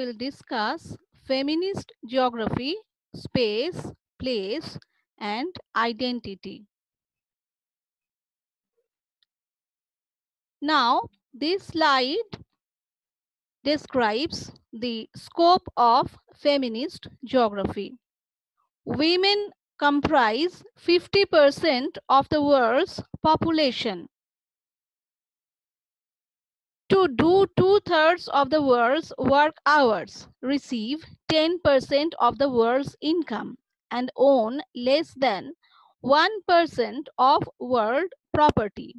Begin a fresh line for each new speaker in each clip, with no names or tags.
Will discuss feminist geography, space, place, and identity. Now, this slide describes the scope of feminist geography. Women comprise 50% of the world's population. To do two-thirds of the world's work hours, receive 10% of the world's income, and own less than 1% of world property.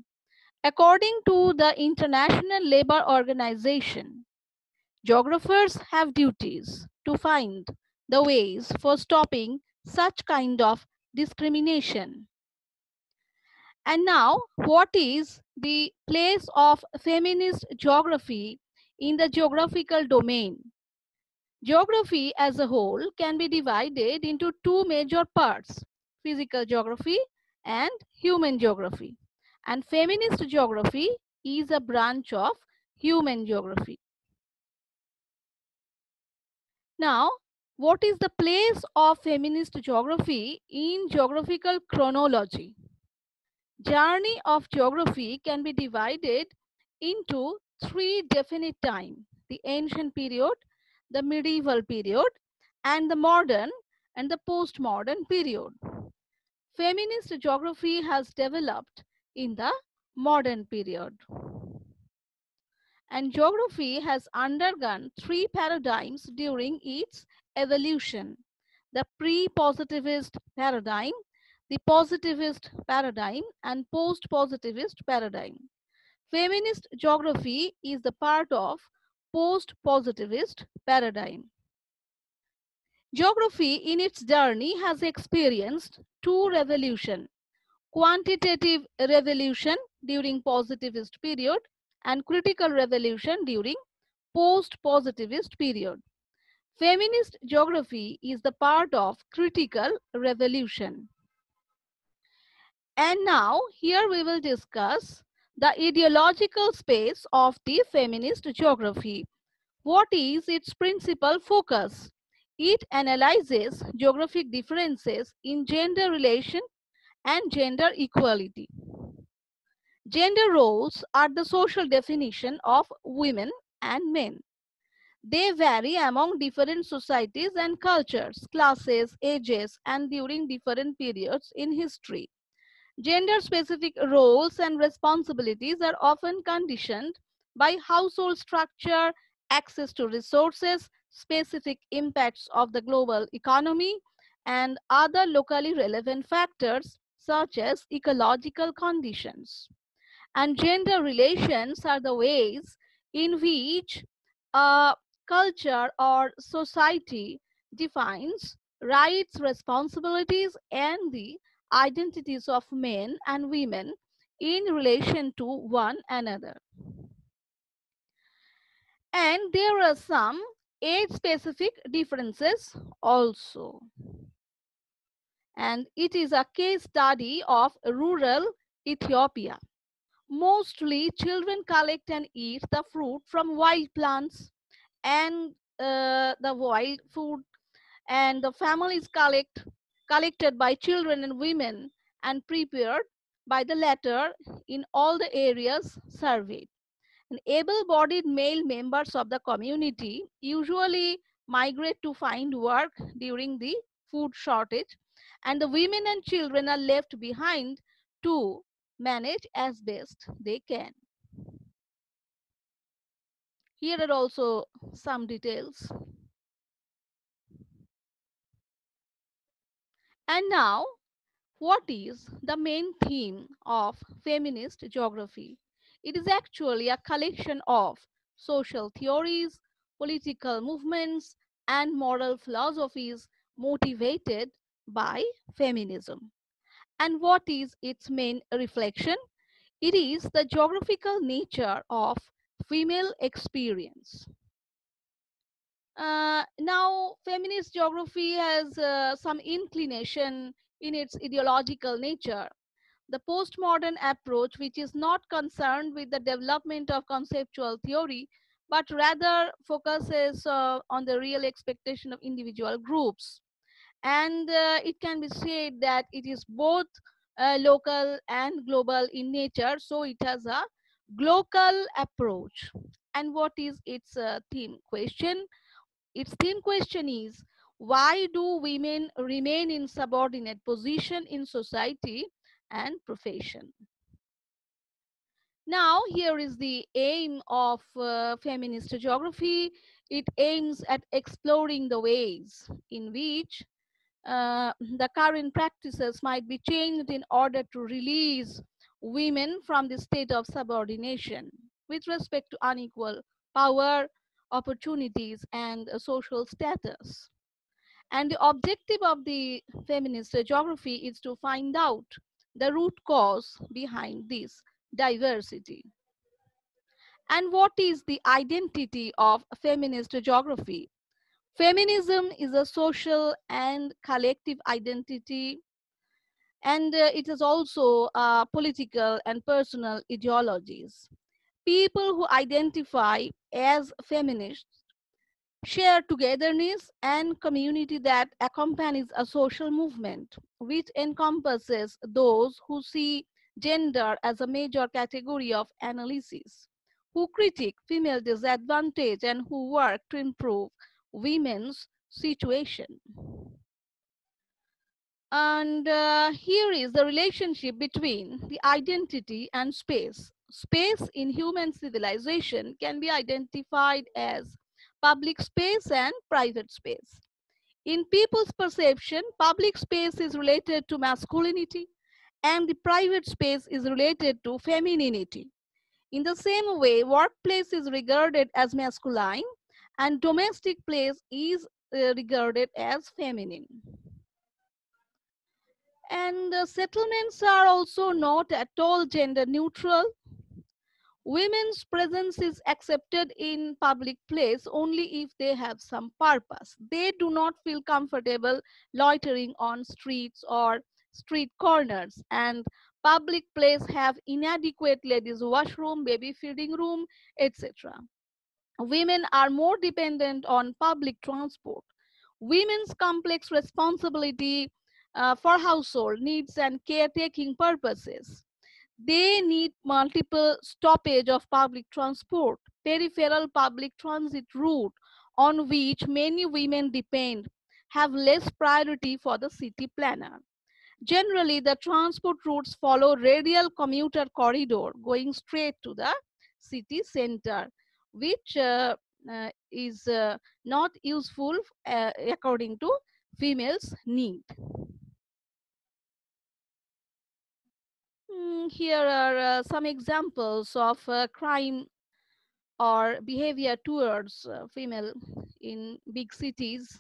According to the International Labour Organization, geographers have duties to find the ways for stopping such kind of discrimination. And now, what is the place of feminist geography in the geographical domain? Geography as a whole can be divided into two major parts, physical geography and human geography. And feminist geography is a branch of human geography. Now, what is the place of feminist geography in geographical chronology? Journey of geography can be divided into three definite time, the ancient period, the medieval period, and the modern and the postmodern period. Feminist geography has developed in the modern period. And geography has undergone three paradigms during its evolution. The pre-positivist paradigm, the positivist paradigm, and post-positivist paradigm. Feminist geography is the part of post-positivist paradigm. Geography in its journey has experienced two revolutions, quantitative revolution during positivist period and critical revolution during post-positivist period. Feminist geography is the part of critical revolution. And now here we will discuss the ideological space of the feminist geography. What is its principal focus? It analyzes geographic differences in gender relation and gender equality. Gender roles are the social definition of women and men. They vary among different societies and cultures, classes, ages, and during different periods in history. Gender specific roles and responsibilities are often conditioned by household structure, access to resources, specific impacts of the global economy, and other locally relevant factors such as ecological conditions. And gender relations are the ways in which a culture or society defines rights, responsibilities, and the identities of men and women in relation to one another. And there are some age-specific differences also. And it is a case study of rural Ethiopia. Mostly children collect and eat the fruit from wild plants and uh, the wild food and the families collect collected by children and women and prepared by the latter in all the areas surveyed. Able-bodied male members of the community usually migrate to find work during the food shortage and the women and children are left behind to manage as best they can. Here are also some details. And now, what is the main theme of feminist geography? It is actually a collection of social theories, political movements, and moral philosophies motivated by feminism. And what is its main reflection? It is the geographical nature of female experience. Uh, now, feminist geography has uh, some inclination in its ideological nature. The postmodern approach, which is not concerned with the development of conceptual theory, but rather focuses uh, on the real expectation of individual groups. And uh, it can be said that it is both uh, local and global in nature. So it has a global approach. And what is its uh, theme question? Its theme question is why do women remain in subordinate position in society and profession? Now, here is the aim of uh, feminist geography. It aims at exploring the ways in which uh, the current practices might be changed in order to release women from the state of subordination with respect to unequal power, opportunities, and uh, social status. And the objective of the feminist geography is to find out the root cause behind this diversity. And what is the identity of feminist geography? Feminism is a social and collective identity, and uh, it is also uh, political and personal ideologies. People who identify as feminists share togetherness and community that accompanies a social movement, which encompasses those who see gender as a major category of analysis, who critique female disadvantage and who work to improve women's situation. And uh, here is the relationship between the identity and space. Space in human civilization can be identified as public space and private space. In people's perception, public space is related to masculinity and the private space is related to femininity. In the same way, workplace is regarded as masculine and domestic place is uh, regarded as feminine. And the settlements are also not at all gender neutral Women's presence is accepted in public place only if they have some purpose. They do not feel comfortable loitering on streets or street corners and public place have inadequate ladies washroom, baby feeding room, etc. Women are more dependent on public transport. Women's complex responsibility uh, for household needs and caretaking purposes they need multiple stoppage of public transport, peripheral public transit route on which many women depend have less priority for the city planner. Generally, the transport routes follow radial commuter corridor going straight to the city center, which uh, uh, is uh, not useful uh, according to females' need. Here are uh, some examples of uh, crime or behavior towards uh, female in big cities.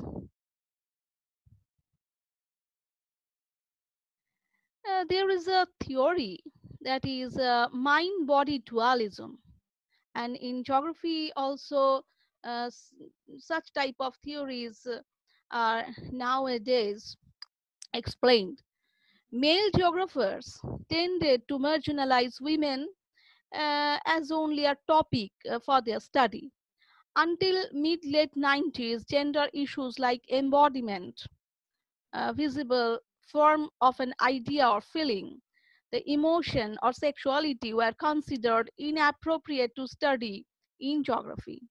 Uh, there is a theory that is uh, mind-body dualism. And in geography also, uh, such type of theories are nowadays explained male geographers tended to marginalize women uh, as only a topic uh, for their study. Until mid-late 90s, gender issues like embodiment, uh, visible form of an idea or feeling, the emotion or sexuality were considered inappropriate to study in geography.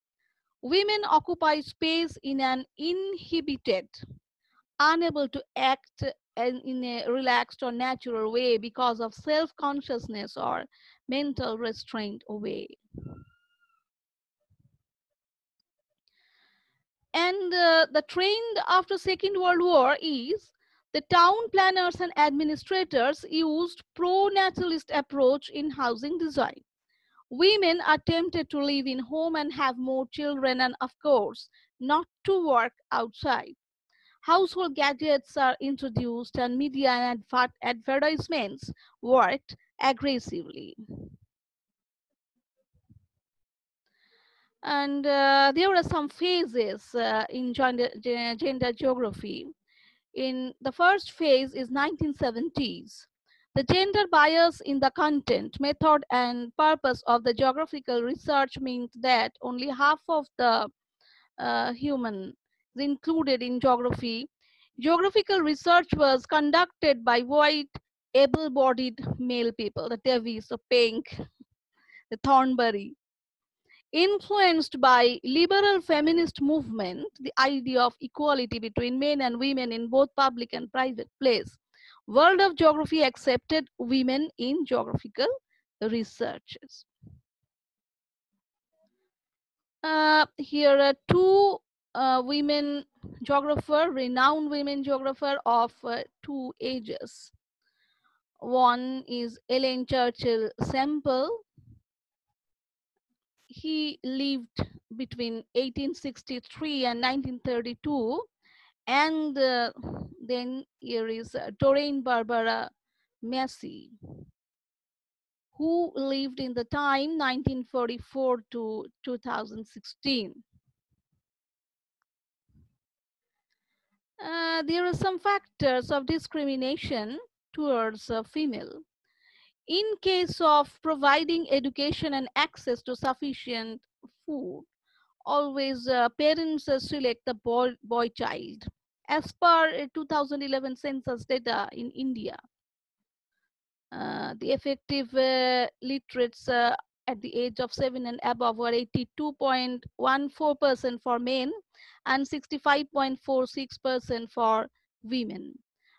Women occupy space in an inhibited, unable to act in a relaxed or natural way because of self-consciousness or mental restraint away. And uh, the trend after Second World War is the town planners and administrators used pro-natalist approach in housing design. Women attempted to live in home and have more children and of course, not to work outside household gadgets are introduced and media and adver advertisements worked aggressively. And uh, there are some phases uh, in gender, gender geography. In the first phase is 1970s. The gender bias in the content, method, and purpose of the geographical research means that only half of the uh, human included in geography. Geographical research was conducted by white, able-bodied male people, the Davies, the Pink, the Thornbury. Influenced by liberal feminist movement, the idea of equality between men and women in both public and private place World of Geography accepted women in geographical researches. Uh, here are two uh, women geographer, renowned women geographer of uh, two ages. One is Ellen Churchill Semple. He lived between 1863 and 1932 and uh, then here is uh, Doreen Barbara Massey, who lived in the time 1944 to 2016. Uh, there are some factors of discrimination towards a female. In case of providing education and access to sufficient food, always uh, parents uh, select the boy, boy child as per 2011 census data in India. Uh, the effective uh, literates uh, at the age of 7 and above were 82.14% for men and 65.46% for women.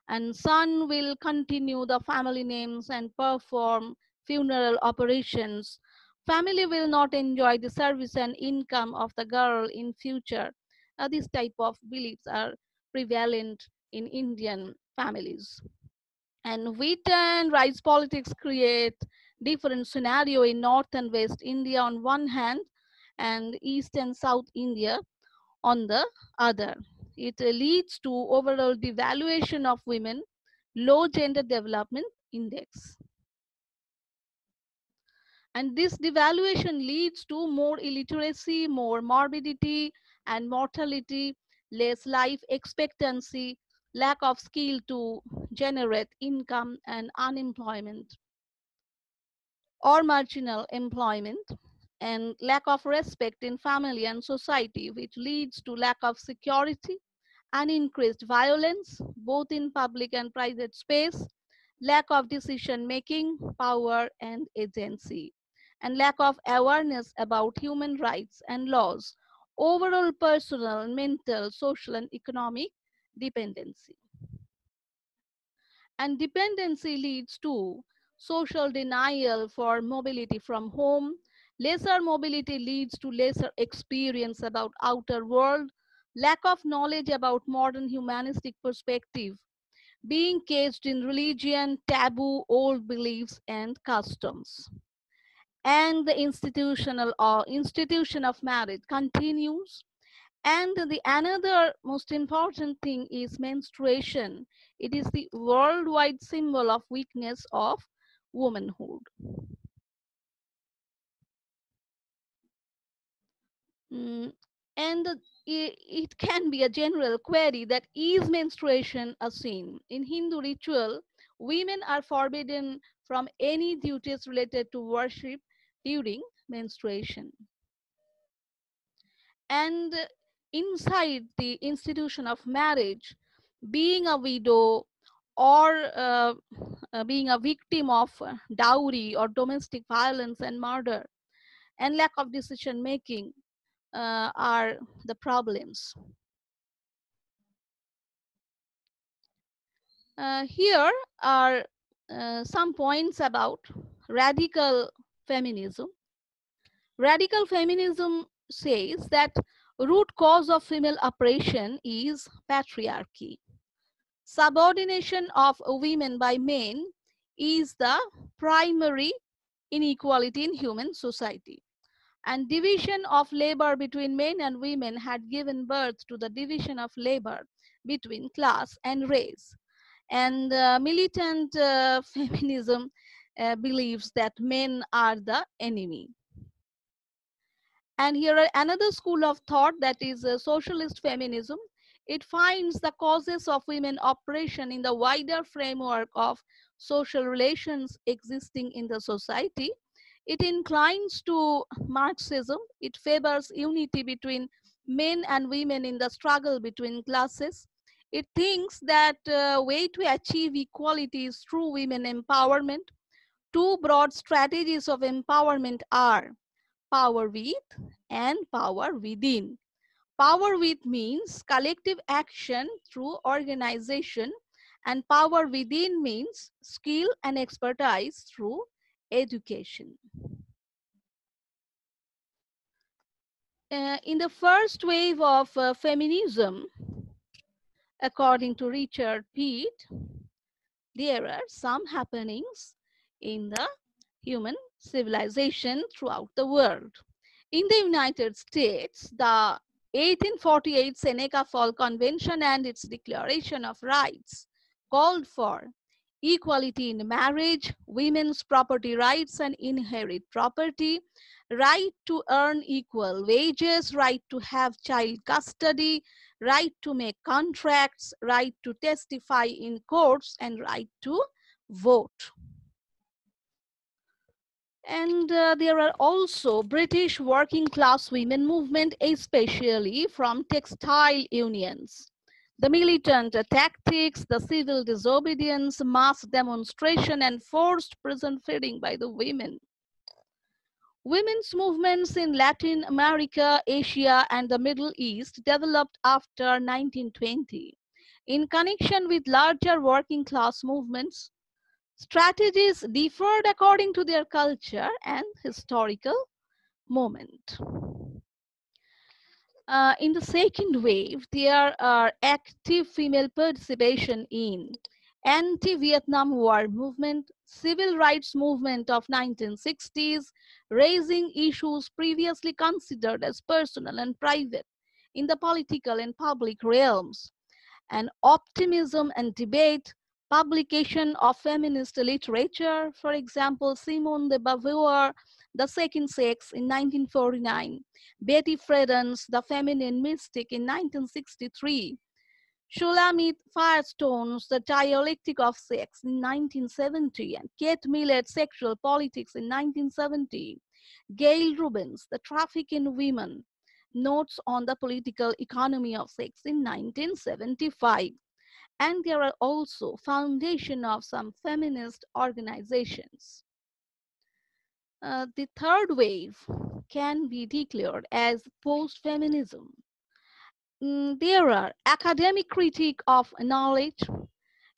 And son will continue the family names and perform funeral operations. Family will not enjoy the service and income of the girl in future. Uh, this type of beliefs are prevalent in Indian families. And wheat and rice politics create different scenario in North and West India on one hand and East and South India on the other. It leads to overall devaluation of women, low gender development index. And this devaluation leads to more illiteracy, more morbidity and mortality less life expectancy, lack of skill to generate income and unemployment or marginal employment and lack of respect in family and society which leads to lack of security and increased violence both in public and private space lack of decision making power and agency and lack of awareness about human rights and laws overall personal, mental, social, and economic dependency. And dependency leads to social denial for mobility from home. Lesser mobility leads to lesser experience about outer world, lack of knowledge about modern humanistic perspective, being caged in religion, taboo, old beliefs, and customs. And the institutional or institution of marriage continues. And the another most important thing is menstruation. It is the worldwide symbol of weakness of womanhood mm, and it, it can be a general query that is menstruation a sin in hindu ritual women are forbidden from any duties related to worship during menstruation. And inside the institution of marriage, being a widow or uh, uh, being a victim of dowry or domestic violence and murder and lack of decision making uh, are the problems. Uh, here are uh, some points about radical feminism. Radical feminism says that root cause of female oppression is patriarchy. Subordination of women by men is the primary inequality in human society. And division of labor between men and women had given birth to the division of labor between class and race. And uh, militant uh, feminism uh, believes that men are the enemy. And here are another school of thought that is uh, socialist feminism. It finds the causes of women oppression in the wider framework of social relations existing in the society. It inclines to Marxism. It favors unity between men and women in the struggle between classes. It thinks that uh, way to achieve equality is through women empowerment. Two broad strategies of empowerment are power with and power within. Power with means collective action through organization and power within means skill and expertise through education. Uh, in the first wave of uh, feminism, according to Richard Peet, there are some happenings in the human civilization throughout the world. In the United States, the 1848 Seneca Fall Convention and its Declaration of Rights called for equality in marriage, women's property rights and inherit property, right to earn equal wages, right to have child custody, right to make contracts, right to testify in courts, and right to vote. And uh, there are also British working class women movement, especially from textile unions the militant tactics, the civil disobedience, mass demonstration, and forced prison feeding by the women. Women's movements in Latin America, Asia, and the Middle East developed after 1920. In connection with larger working class movements, strategies differed according to their culture and historical moment. Uh, in the second wave, there are active female participation in anti-Vietnam War movement, civil rights movement of 1960s, raising issues previously considered as personal and private in the political and public realms, and optimism and debate, publication of feminist literature, for example, Simone de Beauvoir, The Second Sex in 1949, Betty Friedan's The Feminine Mystic in 1963, Shulamith Firestone's The Dialectic of Sex in 1970, and Kate Millett's Sexual Politics in 1970, Gayle Rubin's The Traffic in Women, Notes on the Political Economy of Sex in 1975. And there are also foundation of some feminist organizations. Uh, the third wave can be declared as post-feminism. Mm, there are academic critique of knowledge,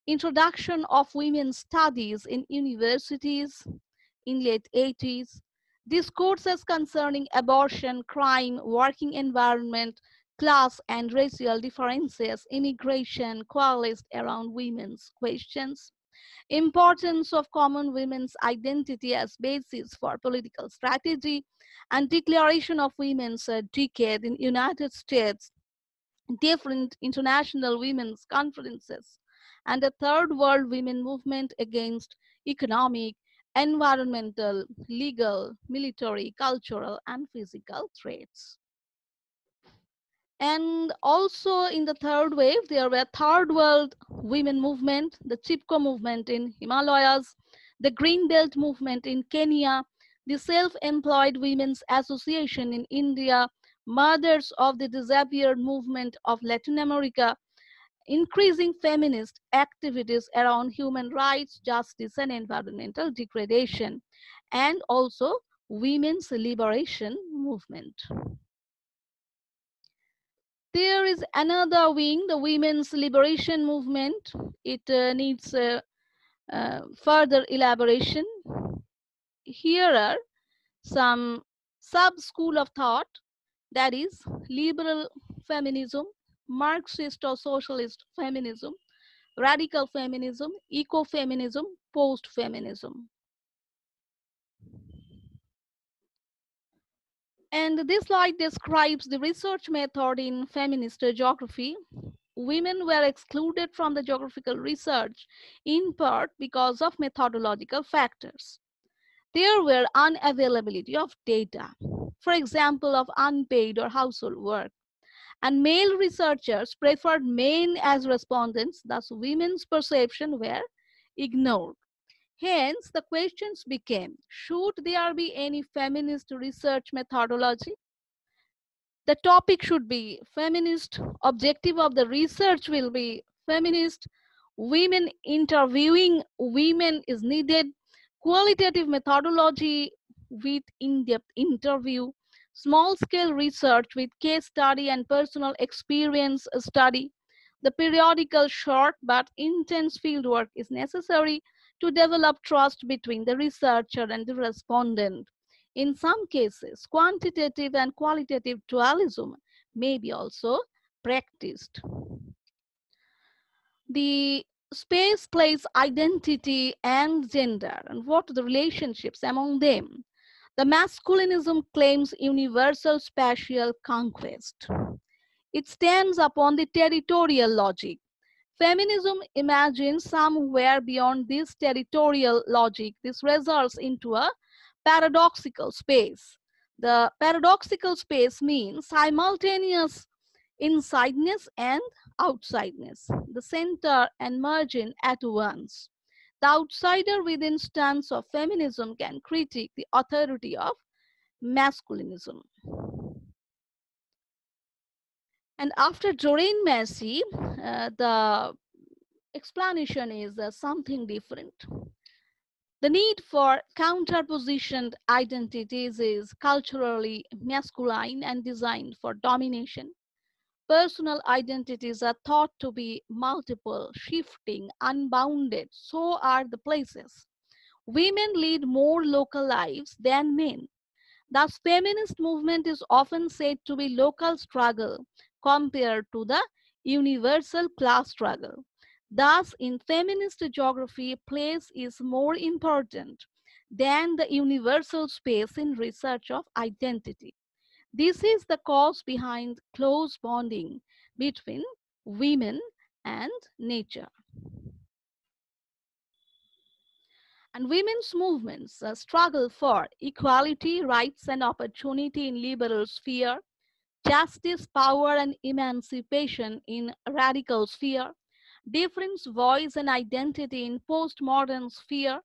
introduction of women's studies in universities in late 80s, discourses concerning abortion, crime, working environment, class and racial differences, immigration, coalesced around women's questions, importance of common women's identity as basis for political strategy, and declaration of women's uh, decade in United States, different international women's conferences, and the third world women movement against economic, environmental, legal, military, cultural, and physical threats. And also in the third wave, there were third world women movement, the Chipko movement in Himalayas, the Green Belt movement in Kenya, the Self-Employed Women's Association in India, Mothers of the Disappeared movement of Latin America, increasing feminist activities around human rights, justice, and environmental degradation, and also women's liberation movement. There is another wing, the women's liberation movement. It uh, needs uh, uh, further elaboration. Here are some sub-school of thought, that is liberal feminism, Marxist or socialist feminism, radical feminism, ecofeminism, post-feminism. And this slide describes the research method in feminist geography. Women were excluded from the geographical research in part because of methodological factors. There were unavailability of data, for example, of unpaid or household work, and male researchers preferred men as respondents, thus women's perception were ignored. Hence, the questions became, should there be any feminist research methodology? The topic should be feminist, objective of the research will be feminist, women interviewing women is needed, qualitative methodology with in-depth interview, small-scale research with case study and personal experience study. The periodical short but intense fieldwork is necessary to develop trust between the researcher and the respondent. In some cases, quantitative and qualitative dualism may be also practiced. The space place, identity and gender and what are the relationships among them. The masculinism claims universal spatial conquest. It stands upon the territorial logic. Feminism imagines somewhere beyond this territorial logic. This results into a paradoxical space. The paradoxical space means simultaneous insideness and outsideness, the center and margin at once. The outsider within stance of feminism can critique the authority of masculinism. And after Doreen Massey, uh, the explanation is uh, something different. The need for counterpositioned identities is culturally masculine and designed for domination. Personal identities are thought to be multiple, shifting, unbounded. So are the places. Women lead more local lives than men. Thus, feminist movement is often said to be local struggle compared to the universal class struggle. Thus, in feminist geography, place is more important than the universal space in research of identity. This is the cause behind close bonding between women and nature. And women's movements uh, struggle for equality, rights, and opportunity in liberal sphere, justice, power, and emancipation in radical sphere, difference, voice, and identity in postmodern sphere,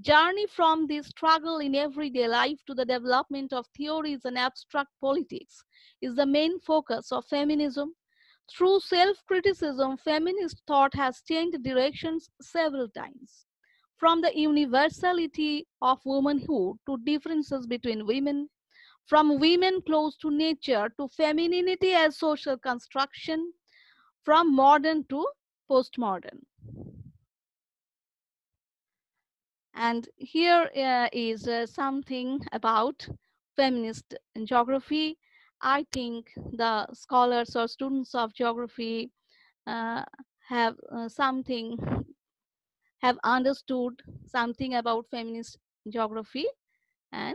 journey from the struggle in everyday life to the development of theories and abstract politics is the main focus of feminism. Through self-criticism, feminist thought has changed directions several times. From the universality of womanhood to differences between women, from women close to nature to femininity as social construction, from modern to postmodern. And here uh, is uh, something about feminist geography. I think the scholars or students of geography uh, have uh, something, have understood something about feminist geography. And